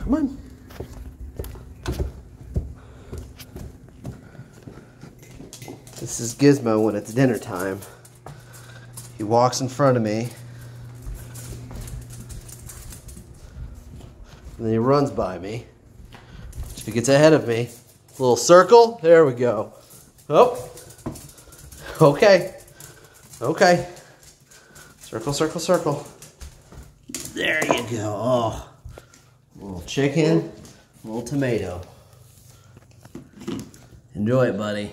Come on. This is Gizmo when it's dinner time. He walks in front of me. And then he runs by me. If he gets ahead of me, little circle, there we go. Oh, okay, okay. Circle, circle, circle. There you go. Oh, little chicken, little tomato. Enjoy it, buddy.